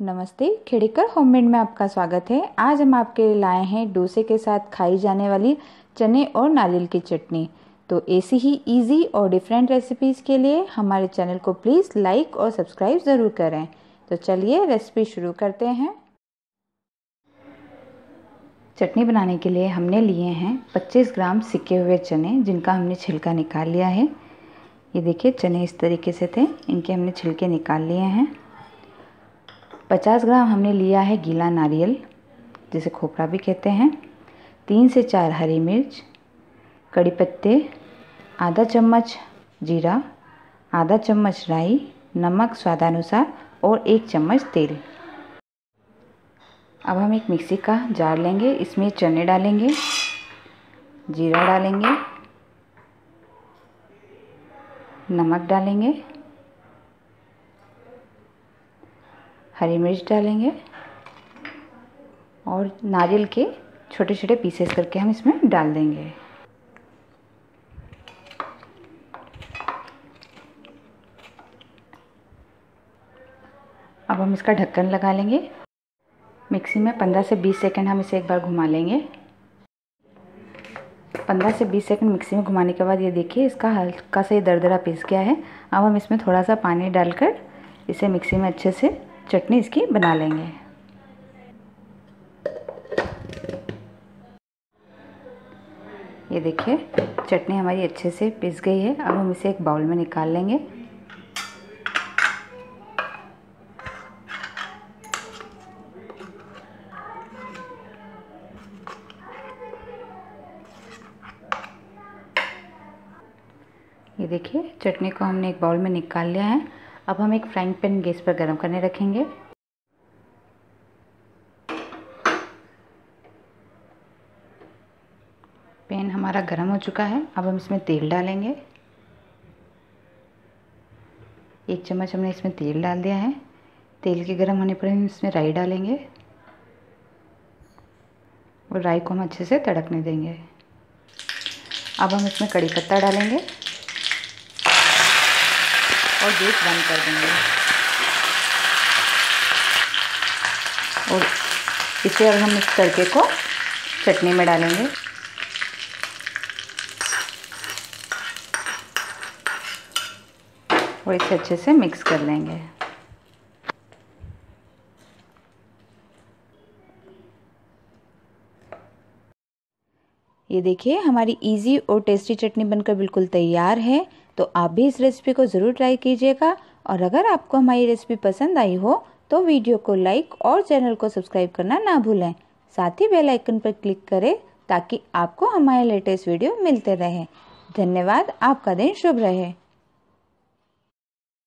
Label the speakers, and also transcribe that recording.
Speaker 1: नमस्ते, खिड़कर होममेड में आपका स्वागत है। आज हम आपके लिए लाए हैं डोसे के साथ खाई जाने वाली चने और नारियल की चटनी। तो ऐसी ही इजी और डिफरेंट रेसिपीज़ के लिए हमारे चैनल को प्लीज़ लाइक और सब्सक्राइब ज़रूर करें। तो चलिए रेसिपी शुरू करते हैं। चटनी बनाने के लिए हमने लिए हैं 25 ग्राम सिके हुए चने, जिनका हमने छिलका निकाल लिया है। ये देखिए चने इस तरीके से थे, इनके हमने छिलके निकाल लिए हैं। 50 ग्राम हमने लिया है गीला नारियल, जिसे खोपरा भी कहते हैं। तीन से चार हरी मिर्च, कड़ी पत्ते, आधा चम्मच जीरा, आधा चम्मच राई, नमक स्वादानुसार और एक चम्मच तेल। अब हम एक मिक्सी का जार लेंगे, इसमें चने डालेंगे, जीरा डालेंगे, नमक डालेंगे हरी मिर्च डालेंगे और नारियल के छोटे छोटे पीसेस करके हम इसमें डाल देंगे। अब हम इसका ढक्कन लगा लेंगे। मिक्सी में 15 से 20 सेकंड हम इसे एक बार घुमा लेंगे। 15 से 20 सेकंड मिक्सी में घुमाने के बाद ये देखिए, इसका हल्का सा ये दरदरा पीस गया है। अब हम इसमें थोड़ा सा पानी डालकर इसे मिक्सी में अच्छे से चटनी इसकी बना लेंगे। ये देखिए, चटनी हमारी अच्छे से पिस गई है। अब हम इसे एक बाउल में निकाल लेंगे। ये देखिए, चटनी को हमने एक बाउल में निकाल लिया है। अब हम एक फ्राइंग पैन गैस पर गर्म करने रखेंगे। पैन हमारा गर्म हो चुका है। अब हम इसमें तेल डालेंगे। एक चम्मच हमने इसमें तेल डाल दिया है। तेल के गर्म होने पर हम इसमें राई डालेंगे। और राई को हम अच्छे से तड़कने देंगे। अब हम इसमें कड़ी पत्ता डालेंगे। और गैस बंद कर देंगे। और इसे अब हम इस तड़के को चटनी में डालेंगे। और इसे अच्छे से मिक्स कर लेंगे। ये देखिए, हमारी इजी और टेस्टी चटनी बनकर बिल्कुल तैयार है। तो आप भी इस रेसिपी को ज़रूर ट्राई कीजिएगा और अगर आपको हमारी रेसिपी पसंद आई हो तो वीडियो को लाइक और चैनल को सब्सक्राइब करना ना भूलें। साथ ही बेल आइकन पर क्लिक करें ताकि आपको हमारे लेटेस्ट वीडियो मिलते रहे। धन्यवाद, आपका दिन शुभ रहे।